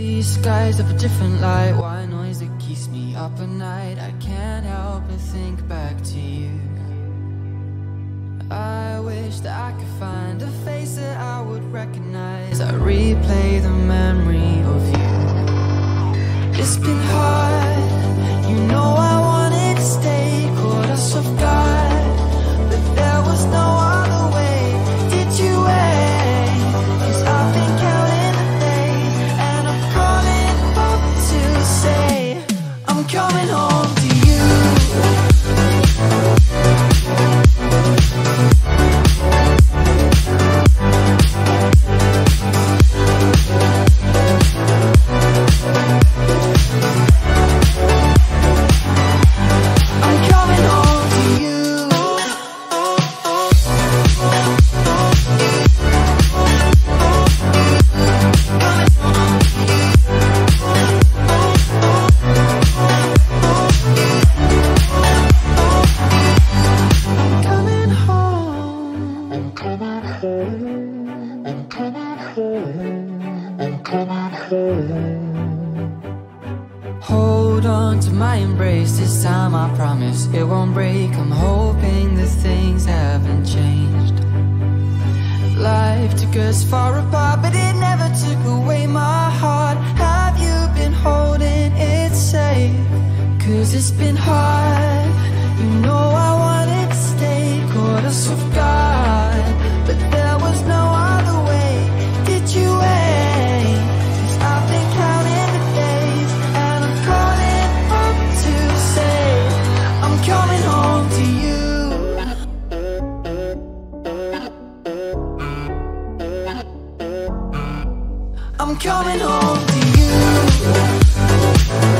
These skies of a different light. White noise that keeps me up at night? I can't help but think back to you. I wish that I could find a face that I would recognize. I replay the memory of you. It's been hard, you know embrace this time, I promise it won't break. I'm hoping that things haven't changed. Life took us far apart, but it never took away my heart. Have you been holding it safe? Cause it's been hard. You know I'm coming home to you.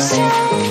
Christian.